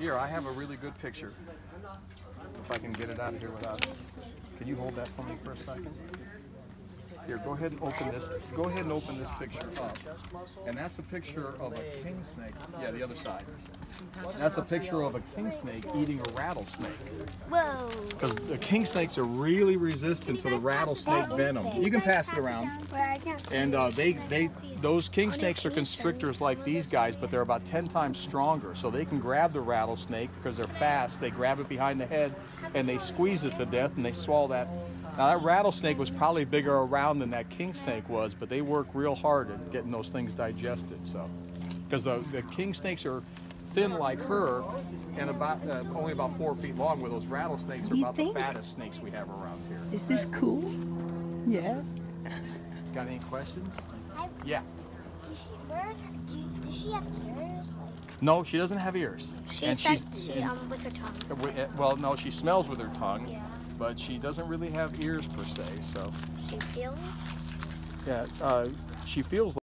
Here, I have a really good picture. If I can get it out of here without. Can you hold that for me for a second? Here, go ahead and open this. Go ahead and open this picture up. And that's a picture of a king snake. Yeah, the other side. That's a picture of a king snake eating a rattlesnake. Whoa. Because the king snakes are really resistant to the rattlesnake venom. You can pass it around. Where I can't see And uh, they, they, those king snakes are constrictors like these guys, but they're about 10 times stronger. So they can grab the rattlesnake because they're fast. They grab it behind the head and they squeeze it to death and they swallow that. Now that rattlesnake was probably bigger around than that king snake was, but they work real hard at getting those things digested. So, because the, the king snakes are thin like her and about uh, only about four feet long, where those rattlesnakes are You about think? the fattest snakes we have around here. Is this cool? Yeah. Got any questions? I- Yeah. Does she, where's her, do, does she have ears? Like, No, she doesn't have ears. she And said she's- she, um, with her tongue. Uh, wi- uh, Well, no, she smells with her tongue, Yeah. but she doesn't really have ears per se. So, She feels? yeah, uh, she feels